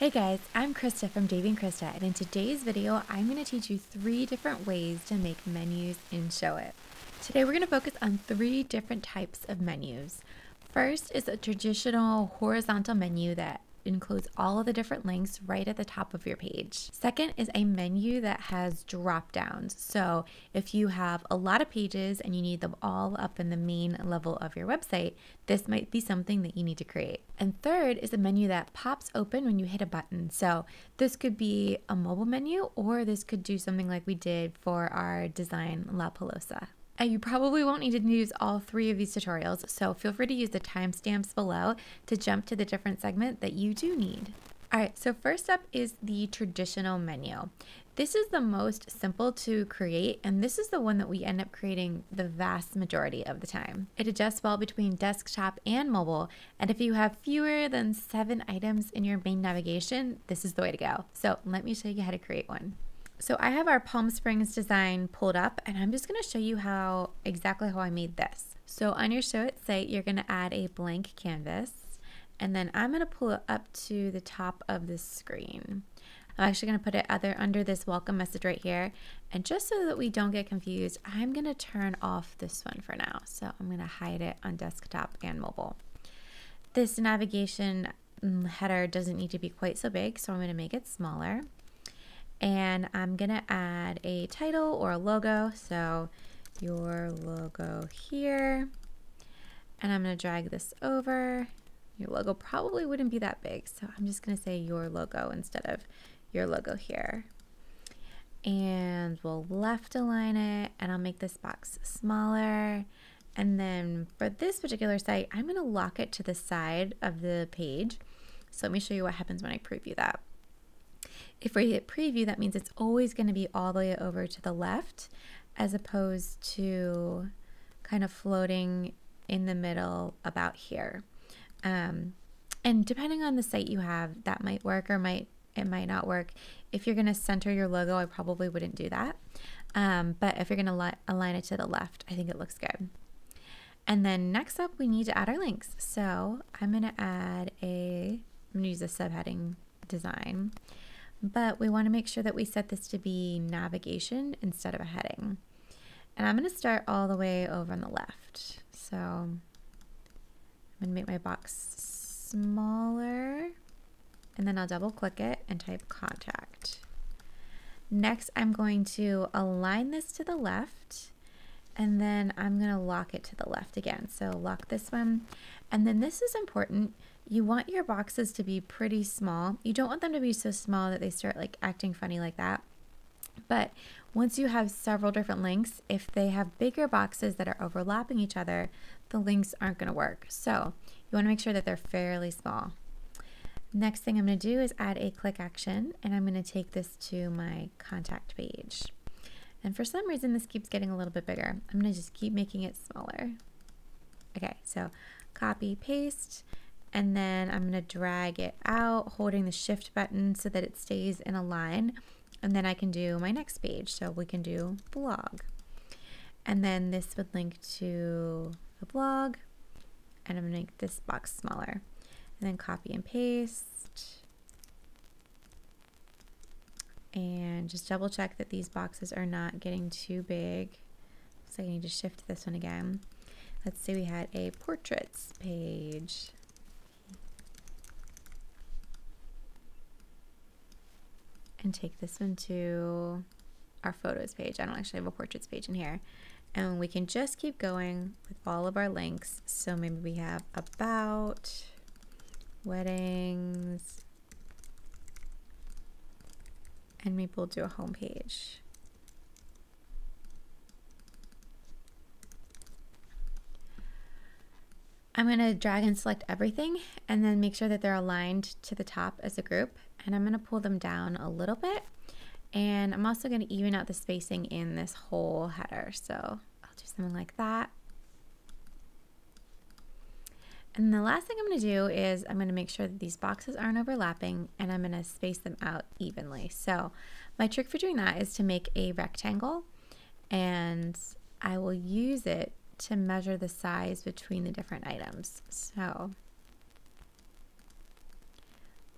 Hey guys, I'm Krista from Davey and Krista, and in today's video, I'm going to teach you three different ways to make menus in Showit. Today, we're going to focus on three different types of menus. First is a traditional horizontal menu that includes all of the different links right at the top of your page. Second is a menu that has drop downs. So if you have a lot of pages and you need them all up in the main level of your website, this might be something that you need to create. And third is a menu that pops open when you hit a button. So this could be a mobile menu or this could do something like we did for our design La Pelosa. And you probably won't need to use all three of these tutorials, so feel free to use the timestamps below to jump to the different segment that you do need. All right, so first up is the traditional menu. This is the most simple to create, and this is the one that we end up creating the vast majority of the time. It adjusts well between desktop and mobile, and if you have fewer than seven items in your main navigation, this is the way to go. So let me show you how to create one. So I have our Palm Springs design pulled up and I'm just going to show you how exactly how I made this. So on your Showit site, you're going to add a blank canvas and then I'm going to pull it up to the top of the screen. I'm actually going to put it other under this welcome message right here. And just so that we don't get confused, I'm going to turn off this one for now. So I'm going to hide it on desktop and mobile. This navigation mm, header doesn't need to be quite so big, so I'm going to make it smaller and I'm gonna add a title or a logo. So your logo here, and I'm gonna drag this over. Your logo probably wouldn't be that big, so I'm just gonna say your logo instead of your logo here. And we'll left align it, and I'll make this box smaller. And then for this particular site, I'm gonna lock it to the side of the page. So let me show you what happens when I preview that. If we hit preview, that means it's always going to be all the way over to the left as opposed to kind of floating in the middle about here. Um, and depending on the site you have, that might work or might it might not work. If you're going to center your logo, I probably wouldn't do that. Um, but if you're going to align it to the left, I think it looks good. And then next up, we need to add our links. So I'm going to add a, I'm going to use a subheading design but we want to make sure that we set this to be navigation instead of a heading. And I'm going to start all the way over on the left. So I'm going to make my box smaller and then I'll double click it and type contact. Next, I'm going to align this to the left and then I'm going to lock it to the left again. So lock this one. And then this is important you want your boxes to be pretty small. You don't want them to be so small that they start like acting funny like that. But once you have several different links, if they have bigger boxes that are overlapping each other, the links aren't going to work. So you want to make sure that they're fairly small. Next thing I'm going to do is add a click action and I'm going to take this to my contact page. And for some reason this keeps getting a little bit bigger. I'm going to just keep making it smaller. Okay, so copy, paste, and then I'm going to drag it out holding the shift button so that it stays in a line. And then I can do my next page. So we can do blog. And then this would link to the blog. And I'm going to make this box smaller. And then copy and paste. And just double check that these boxes are not getting too big. So I need to shift this one again. Let's say we had a portraits page and take this one to our photos page. I don't actually have a portraits page in here. And we can just keep going with all of our links. So maybe we have about, weddings, and maybe we'll do a home page. I'm going to drag and select everything and then make sure that they're aligned to the top as a group and I'm going to pull them down a little bit. And I'm also going to even out the spacing in this whole header. So I'll do something like that. And the last thing I'm going to do is I'm going to make sure that these boxes aren't overlapping and I'm going to space them out evenly. So my trick for doing that is to make a rectangle and I will use it to measure the size between the different items. So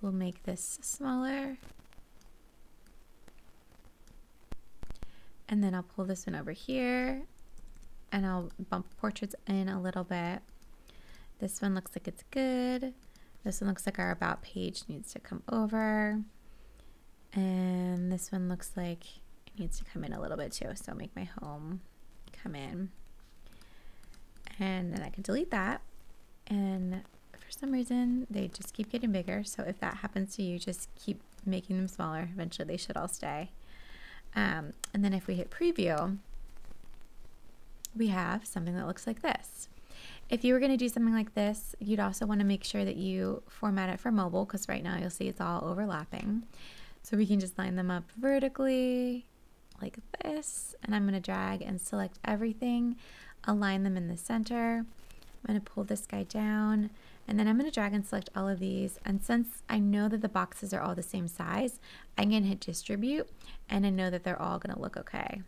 we'll make this smaller. And then I'll pull this one over here and I'll bump portraits in a little bit. This one looks like it's good. This one looks like our about page needs to come over. And this one looks like it needs to come in a little bit too. So I'll make my home come in. And then I can delete that. And for some reason, they just keep getting bigger. So if that happens to you, just keep making them smaller. Eventually they should all stay. Um, and then if we hit preview, we have something that looks like this. If you were going to do something like this, you'd also want to make sure that you format it for mobile because right now you'll see it's all overlapping. So we can just line them up vertically like this. And I'm going to drag and select everything, align them in the center. I'm going to pull this guy down and then I'm going to drag and select all of these. And since I know that the boxes are all the same size, I'm going to hit distribute and I know that they're all going to look okay.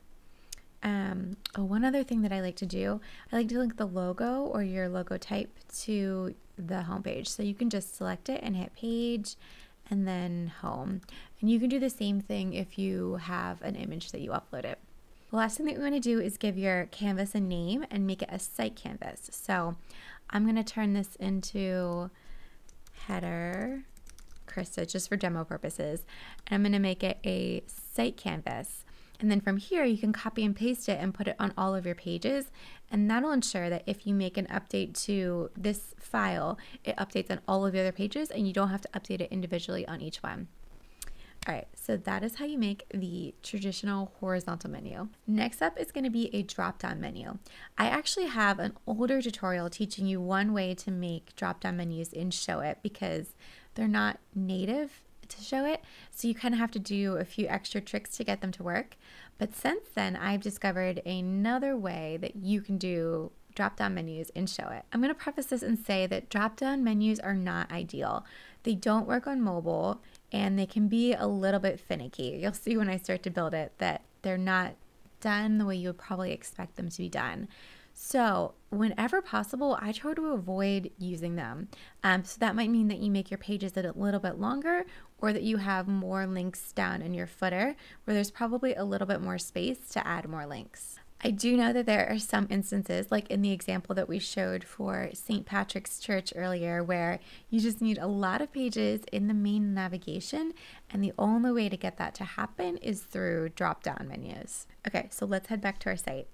Um, oh, one other thing that I like to do, I like to link the logo or your logo type to the homepage. So you can just select it and hit page and then home. And you can do the same thing if you have an image that you upload it. The last thing that we want to do is give your canvas a name and make it a site canvas. So I'm going to turn this into header Krista just for demo purposes. And I'm going to make it a site canvas. And then from here, you can copy and paste it and put it on all of your pages. And that'll ensure that if you make an update to this file, it updates on all of the other pages and you don't have to update it individually on each one. All right, so that is how you make the traditional horizontal menu. Next up is gonna be a drop-down menu. I actually have an older tutorial teaching you one way to make drop-down menus in Showit because they're not native to Showit. So you kind of have to do a few extra tricks to get them to work. But since then, I've discovered another way that you can do drop down menus in Showit. I'm going to preface this and say that drop down menus are not ideal. They don't work on mobile and they can be a little bit finicky. You'll see when I start to build it that they're not done the way you would probably expect them to be done. So, whenever possible, I try to avoid using them. Um, so, that might mean that you make your pages a little bit longer or that you have more links down in your footer where there's probably a little bit more space to add more links. I do know that there are some instances, like in the example that we showed for St. Patrick's Church earlier, where you just need a lot of pages in the main navigation, and the only way to get that to happen is through drop down menus. Okay, so let's head back to our site.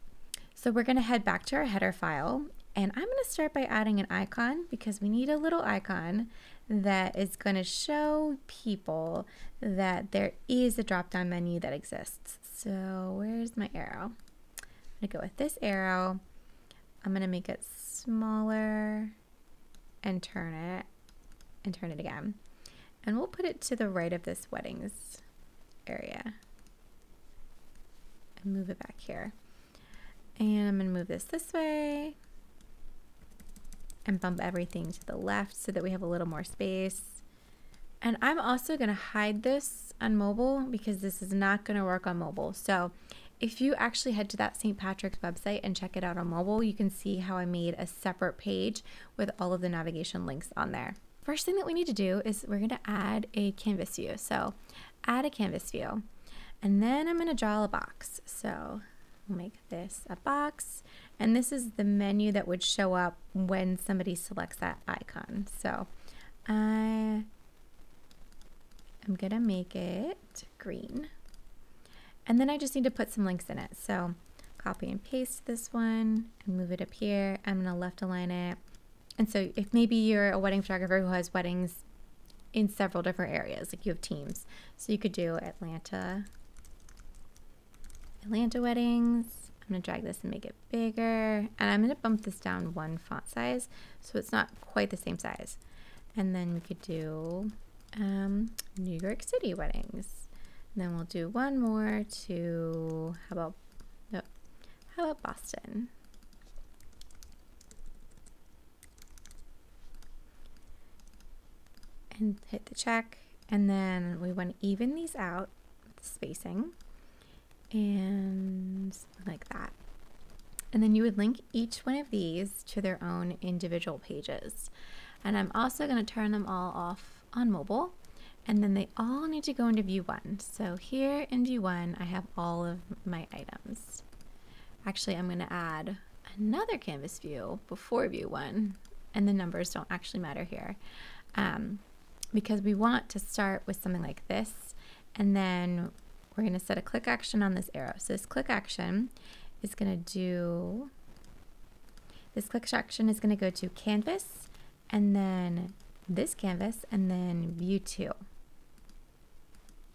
So we're going to head back to our header file, and I'm going to start by adding an icon because we need a little icon that is going to show people that there is a drop down menu that exists. So where's my arrow? I'm to go with this arrow. I'm going to make it smaller and turn it and turn it again. And we'll put it to the right of this weddings area and move it back here. And I'm to move this this way and bump everything to the left so that we have a little more space. And I'm also going to hide this on mobile because this is not going to work on mobile. So if you actually head to that St. Patrick's website and check it out on mobile, you can see how I made a separate page with all of the navigation links on there. First thing that we need to do is we're going to add a canvas view. So add a canvas view. And then I'm going to draw a box. So we'll make this a box. And this is the menu that would show up when somebody selects that icon. So I am going to make it green. And then I just need to put some links in it. So copy and paste this one and move it up here. I'm going to left align it. And so if maybe you're a wedding photographer who has weddings in several different areas, like you have teams. So you could do Atlanta, Atlanta weddings. I'm going to drag this and make it bigger. And I'm going to bump this down one font size so it's not quite the same size. And then we could do um, New York City weddings. Then we'll do one more to, how about, no, how about Boston? And hit the check. And then we want to even these out with the spacing and like that. And then you would link each one of these to their own individual pages. And I'm also going to turn them all off on mobile And then they all need to go into view one. So here in view one, I have all of my items. Actually, I'm going to add another canvas view before view one, and the numbers don't actually matter here. Um, because we want to start with something like this, and then we're going to set a click action on this arrow. So this click action is going to do, this click action is going to go to canvas, and then this canvas, and then view two.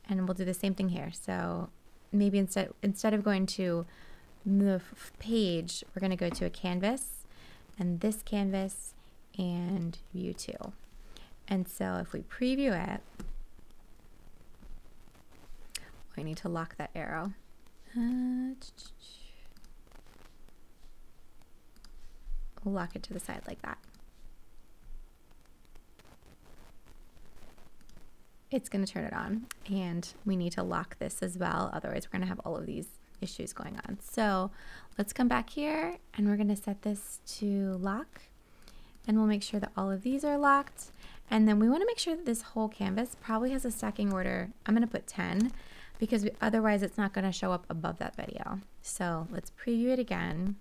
And we'll do the same thing here. So maybe instead, instead of going to the page, we're going to go to a canvas, and this canvas, and view two. And so if we preview it, we need to lock that arrow. Uh, lock it to the side like that. It's going to turn it on and we need to lock this as well. Otherwise we're going to have all of these issues going on. So let's come back here and we're going to set this to lock and we'll make sure that all of these are locked. And then we want to make sure that this whole canvas probably has a stacking order. I'm going to put 10 because we, otherwise it's not going to show up above that video. So let's preview it again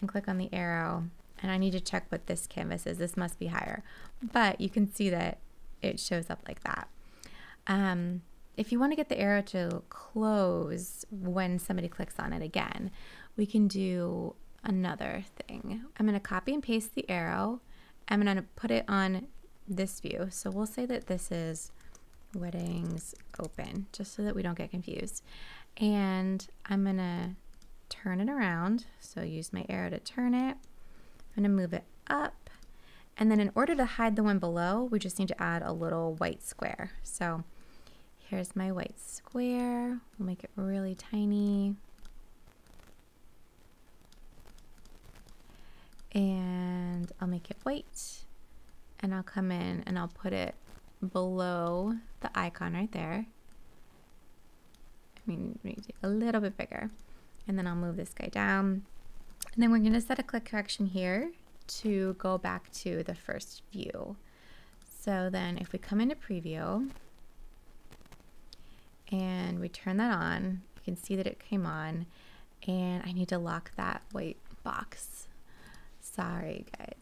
and click on the arrow. And I need to check what this canvas is. This must be higher. But you can see that it shows up like that. Um, if you want to get the arrow to close when somebody clicks on it again, we can do another thing. I'm going to copy and paste the arrow. I'm going to put it on this view. So we'll say that this is weddings open, just so that we don't get confused. And I'm gonna turn it around. So use my arrow to turn it. I'm gonna move it up. And then in order to hide the one below, we just need to add a little white square. So here's my white square. We'll make it really tiny. And I'll make it white. And I'll come in and I'll put it below the icon right there. I mean, a little bit bigger. And then I'll move this guy down. And then we're going to set a click correction here to go back to the first view. So then if we come into preview and we turn that on, you can see that it came on and I need to lock that white box. Sorry guys.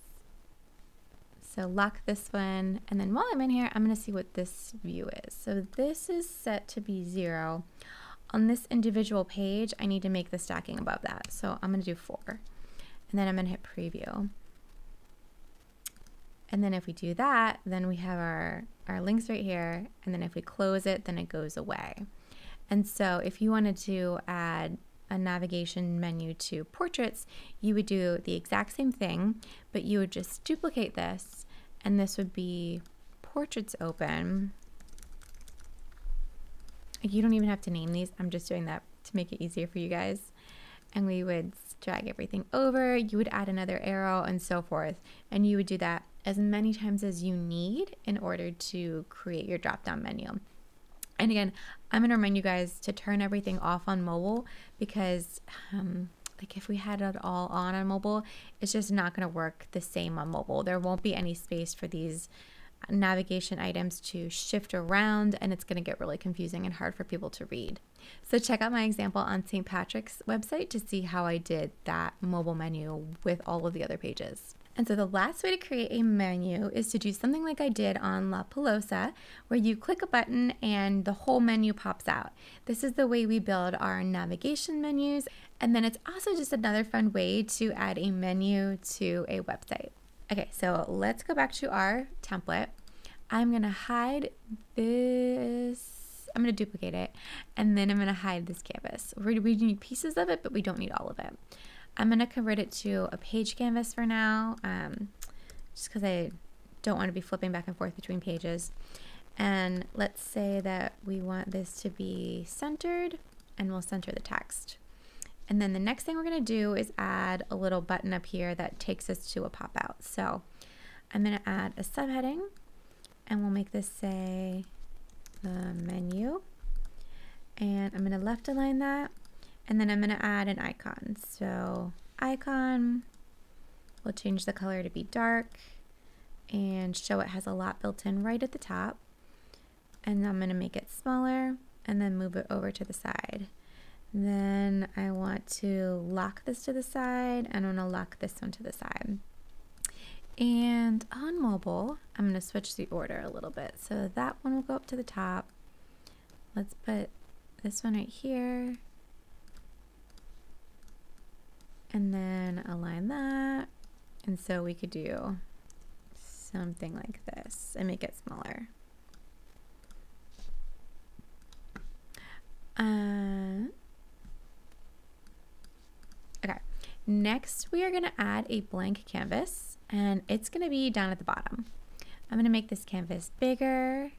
So lock this one. And then while I'm in here, I'm going to see what this view is. So this is set to be zero. On this individual page, I need to make the stacking above that. So I'm going to do four. And then I'm going to hit preview. And then if we do that, then we have our, our links right here. And then if we close it, then it goes away. And so if you wanted to add a navigation menu to portraits, you would do the exact same thing, but you would just duplicate this and this would be portraits open. You don't even have to name these. I'm just doing that to make it easier for you guys. And we would drag everything over. You would add another arrow and so forth. And you would do that as many times as you need in order to create your drop down menu. And again, I'm going to remind you guys to turn everything off on mobile because um, like if we had it all on on mobile, it's just not going to work the same on mobile. There won't be any space for these navigation items to shift around and it's going to get really confusing and hard for people to read. So check out my example on St. Patrick's website to see how I did that mobile menu with all of the other pages. And so the last way to create a menu is to do something like I did on La Pelosa, where you click a button and the whole menu pops out. This is the way we build our navigation menus. And then it's also just another fun way to add a menu to a website. Okay, so let's go back to our template. I'm gonna hide this, I'm gonna duplicate it, and then I'm gonna hide this canvas. We need pieces of it, but we don't need all of it. I'm going to convert it to a page canvas for now, um, just because I don't want to be flipping back and forth between pages. And let's say that we want this to be centered, and we'll center the text. And then the next thing we're going to do is add a little button up here that takes us to a pop out. So I'm going to add a subheading, and we'll make this say the menu. And I'm going to left align that and then I'm going to add an icon. So icon, we'll change the color to be dark and Showit has a lot built in right at the top. and I'm going to make it smaller and then move it over to the side. Then I want to lock this to the side and I'm going to lock this one to the side. And on mobile, I'm going to switch the order a little bit. So that one will go up to the top. Let's put this one right here. And then align that. And so we could do something like this and make it smaller. Uh, okay, next we are going to add a blank canvas and it's going to be down at the bottom. I'm going to make this canvas bigger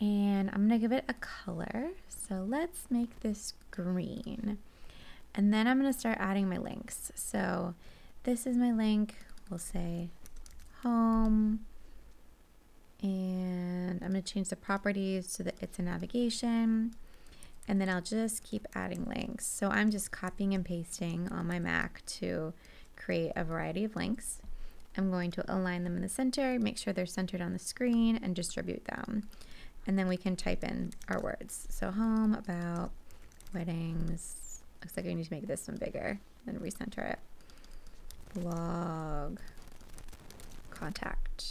and I'm to give it a color. So let's make this green. And then I'm going to start adding my links. So this is my link. We'll say home. And I'm going to change the properties so that it's a navigation. And then I'll just keep adding links. So I'm just copying and pasting on my Mac to create a variety of links. I'm going to align them in the center, make sure they're centered on the screen, and distribute them. And then we can type in our words. So home, about, weddings. Looks like I need to make this one bigger, then recenter it. Blog, contact,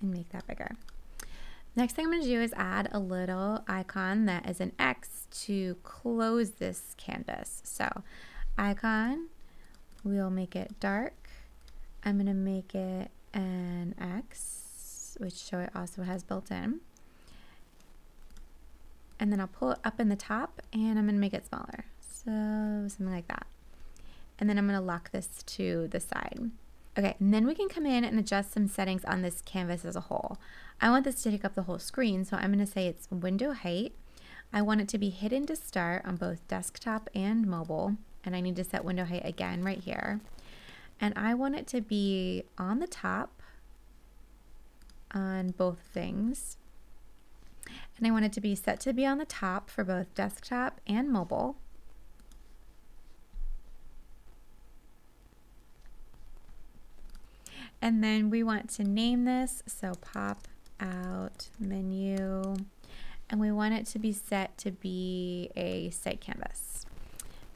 and make that bigger. Next thing I'm going to do is add a little icon that is an X to close this canvas. So icon, we'll make it dark. I'm going to make it an X, which Showit also has built in. And then I'll pull it up in the top and I'm to make it smaller. So something like that. And then I'm to lock this to the side. Okay, and then we can come in and adjust some settings on this canvas as a whole. I want this to take up the whole screen, so I'm to say it's window height. I want it to be hidden to start on both desktop and mobile, and I need to set window height again right here. And I want it to be on the top on both things. And I want it to be set to be on the top for both desktop and mobile. And then we want to name this, so pop out menu, and we want it to be set to be a site canvas.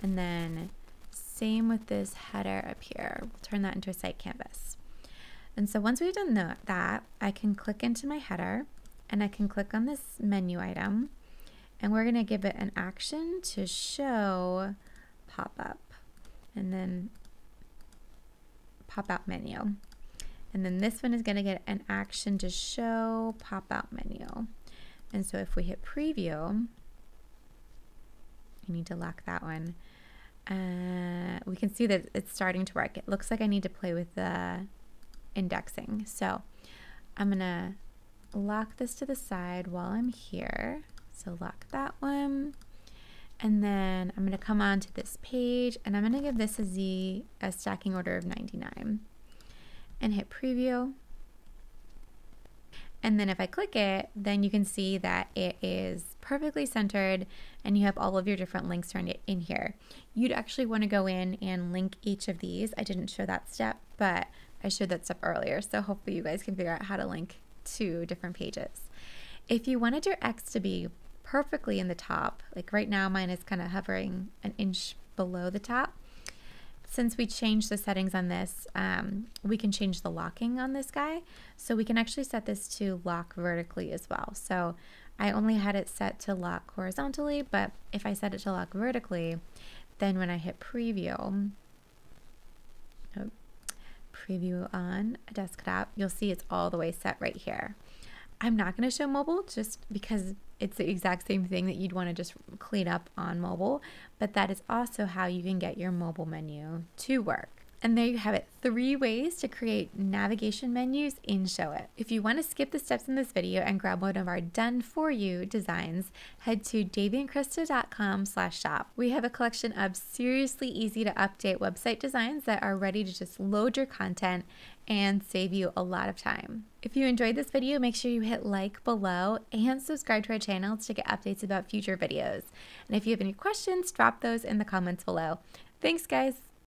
And then same with this header up here, we'll turn that into a site canvas. And so once we've done that, I can click into my header and I can click on this menu item and we're gonna give it an action to show pop up and then pop out menu. And then this one is going to get an action to show pop-out menu. And so if we hit preview, you need to lock that one. Uh, we can see that it's starting to work. It looks like I need to play with the indexing. So I'm going to lock this to the side while I'm here. So lock that one. And then I'm going to come on to this page and I'm going to give this a Z, a stacking order of 99 and hit preview. And then if I click it, then you can see that it is perfectly centered and you have all of your different links turned in here. You'd actually want to go in and link each of these. I didn't show that step, but I showed that step earlier. So hopefully you guys can figure out how to link to different pages. If you wanted your X to be perfectly in the top, like right now mine is kind of hovering an inch below the top, since we changed the settings on this, um, we can change the locking on this guy. So we can actually set this to lock vertically as well. So I only had it set to lock horizontally, but if I set it to lock vertically, then when I hit preview, preview on a desktop, you'll see it's all the way set right here. I'm not going to show mobile just because it's the exact same thing that you'd want to just clean up on mobile, but that is also how you can get your mobile menu to work. And there you have it, three ways to create navigation menus in Showit. If you want to skip the steps in this video and grab one of our done for you designs, head to daveyandkrista.com slash shop. We have a collection of seriously easy to update website designs that are ready to just load your content and save you a lot of time. If you enjoyed this video, make sure you hit like below and subscribe to our channel to get updates about future videos. And if you have any questions, drop those in the comments below. Thanks guys!